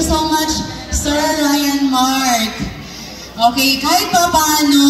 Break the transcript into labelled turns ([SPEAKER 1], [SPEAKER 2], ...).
[SPEAKER 1] You so much, Sir Ryan Mark. Okay, kahit pa paano,